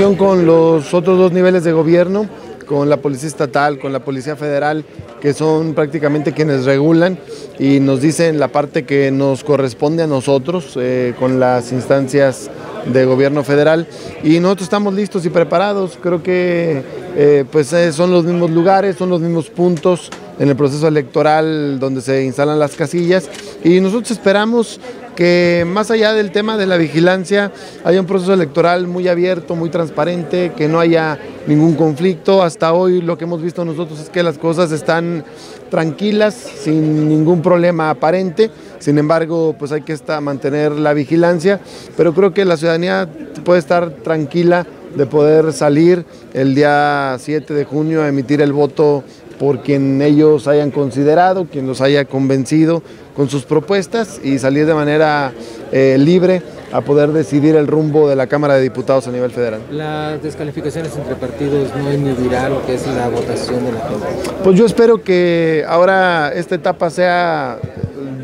con los otros dos niveles de gobierno, con la Policía Estatal, con la Policía Federal, que son prácticamente quienes regulan y nos dicen la parte que nos corresponde a nosotros eh, con las instancias de gobierno federal. Y nosotros estamos listos y preparados, creo que eh, pues eh, son los mismos lugares, son los mismos puntos en el proceso electoral donde se instalan las casillas. Y nosotros esperamos que más allá del tema de la vigilancia haya un proceso electoral muy abierto, muy transparente, que no haya ningún conflicto. Hasta hoy lo que hemos visto nosotros es que las cosas están tranquilas, sin ningún problema aparente. Sin embargo, pues hay que estar, mantener la vigilancia, pero creo que la ciudadanía puede estar tranquila de poder salir el día 7 de junio a emitir el voto por quien ellos hayan considerado, quien los haya convencido con sus propuestas y salir de manera eh, libre a poder decidir el rumbo de la Cámara de Diputados a nivel federal. Las descalificaciones entre partidos no inhibirá lo que es la votación de la gente. Pues yo espero que ahora esta etapa sea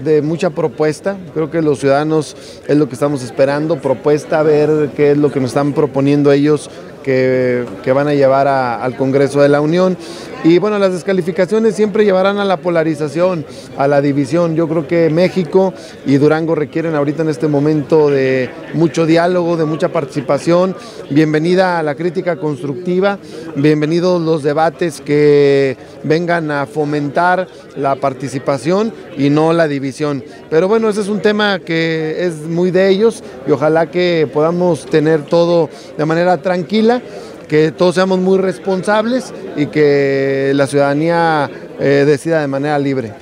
de mucha propuesta. Creo que los ciudadanos es lo que estamos esperando, propuesta, ver qué es lo que nos están proponiendo ellos que, que van a llevar a, al Congreso de la Unión. Y bueno, las descalificaciones siempre llevarán a la polarización, a la división. Yo creo que México y Durango requieren ahorita en este momento de mucho diálogo, de mucha participación. Bienvenida a la crítica constructiva, bienvenidos los debates que vengan a fomentar la participación y no la división. Pero bueno, ese es un tema que es muy de ellos y ojalá que podamos tener todo de manera tranquila que todos seamos muy responsables y que la ciudadanía eh, decida de manera libre.